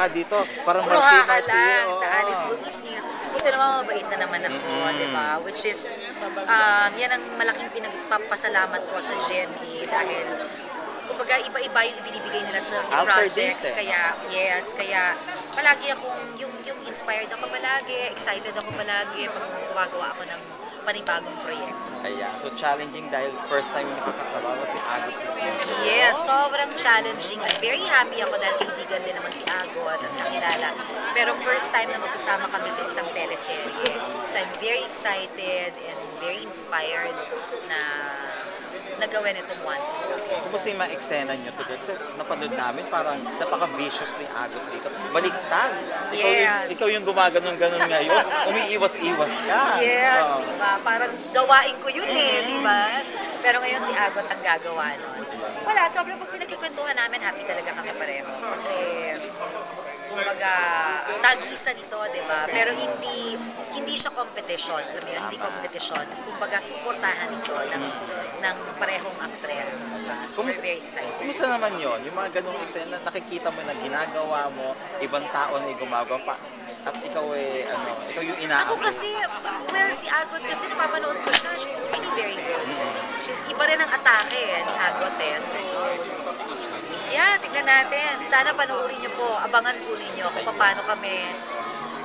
Ka dito, parang Puro haka lang sa Alice Bugis News. Dito naman mabait na naman ako, Mm-mm. di ba? Which is, um, yan ang malaking pinagpapasalamat ko sa GMA dahil kumbaga iba-iba yung ibinibigay nila sa Alternate projects. eh. Kaya, yes, kaya palagi akong, yung, yung inspired ako palagi, excited ako palagi pag gumagawa ako ng panibagong proyekto. Ayan, so challenging dahil first time yung nakakatrabaho si Cristina. Yes, sobrang challenging. I'm very happy ako dahil kaibigan din naman si kakilala. Pero first time na magsasama kami sa isang teleserye. So I'm very excited and very inspired na nagawin itong one. Kumusta yung mga eksena nyo today? Kasi napanood namin parang napaka-vicious ni Agot dito. Baliktad. Ikaw, yung, Yes. ikaw yung gumaganon-ganon ngayon. Umiiwas-iwas ka. Yes, Oo. di ba? Parang gawain ko yun eh, di ba? Pero ngayon si Agot ang gagawa nun. Wala, sobrang pag pinagkikwentuhan namin, happy talaga kami pareho. Kasi, kumbaga, tagisan ito, di ba? Pero hindi hindi siya competition. Yun, hindi competition. Kumbaga, suportahan ito ng, ng parehong actress. Diba? So, we're very excited. Kumusta naman yon Yung mga ganong eksena, nakikita mo na ginagawa mo, ibang tao na gumagawa pa. At ikaw eh, ano, ikaw yung Ako inaako. kasi, well, si Agot kasi napapanood ko siya. She's really very good. Iba rin ang atake eh, ni Agot eh. So, yeah, tignan natin. Sana panoorin niyo po, abangan po ninyo kung paano kami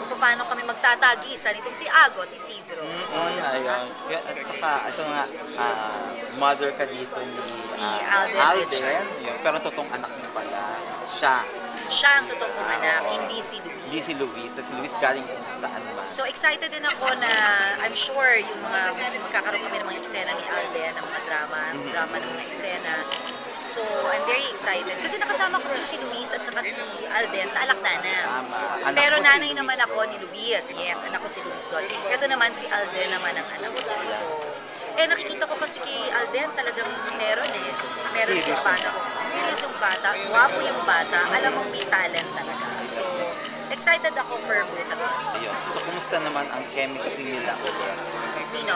kung paano kami magtatagisan itong si Agot Isidro. Mm, ayun. Yan, At saka, ito nga, ah, mother ka dito ni, Ni ah, Alden Richards. Yun, pero totoong anak niya pala, siya. Siya ang totoong anak, hindi si Luis. Hindi si Luis. Si Luis galing saan man. So excited din ako na I'm sure yung mga magkakaroon kami ng mga eksena ni Alden, ng mga drama, Mm-hmm. drama ng mga eksena. So I'm very excited kasi nakasama ko si Luis at saka si Alden sa Alakdana. Anak Pero mo si nanay Luis naman ako ni Luis. Yes, anak ko si Luis doon. Ito naman si Alden naman ang anak ko. So, eh nakikita ko kasi kay Alden talagang meron eh. Meron yung bata. Serious yung bata. Guwapo yung bata. Alam mong may talent talaga. So, excited ako for both of them. Ayun. So, kumusta naman ang chemistry nila?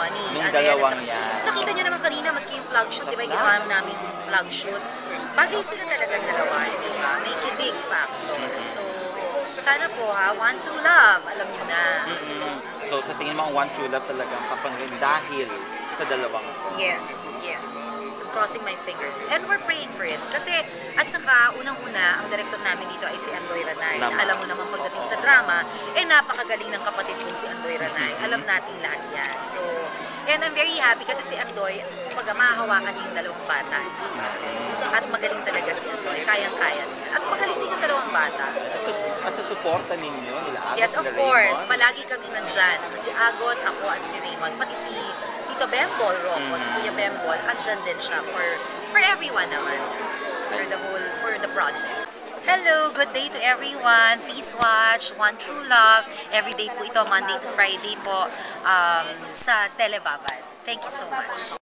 Ni Nung at dalawang yan. Nakita nyo naman kanina, maski yung plug shoot, di ba, ginawa namin yung plug shoot. Bagay sila talaga dalawa, di ba? May kibig factor. So, sana po ha, one to love, alam nyo na. Mm-mm. So, sa tingin mo, ang One True Love talagang papangin dahil sa dalawang. Yes, yes. I'm crossing my fingers. And we're praying for it. Kasi, at saka, unang-una, ang director namin dito ay si Andoy Ranay. Naman. Alam mo naman pagdating sa drama, napakagaling ng kapatid kong si Andoy Ranay. Alam natin lahat yan. So, and I'm very happy kasi si Andoy, kumbaga, mahahawakan niya yung dalawang bata. At magaling talaga si Andoy. Kayang-kaya. At magaling din yung dalawang bata. At sa, at sa suporta ninyo, nila Agot, Yes, of course. Raymond, Palagi kami nandyan. Si Agot, ako at si Raymond. Pati si Tito Bembol Rocco, si Kuya Bembol, andyan din siya for for everyone naman. For the whole, for the project. Hello, good day to everyone. Please watch One True Love. Every day po ito, Monday to Friday po, um, sa Telebabad. Thank you so much.